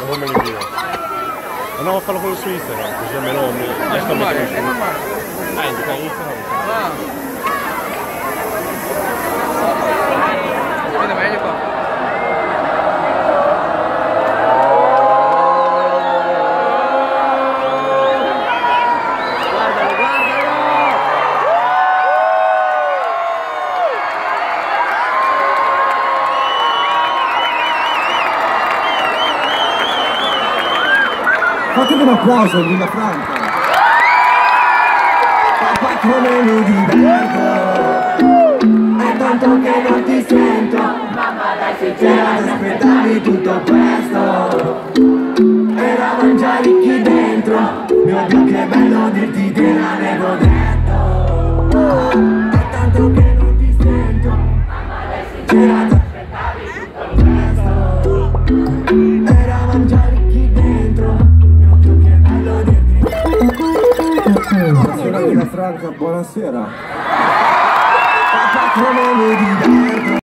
non come mi dire. Andiamo a farlo quello su Instagram, così almeno mi È normale, è normale. Ah, indica Instagram. Ah. Fatemi un applauso a Lina Franca. Papà come mi diverto. È tanto che non ti sento. Mamma dai se c'era aspettavi tutto questo. Era mangiare qui dentro. Mio Dio che bello dirti te l'avevo detto. Lina Franca, buonasera.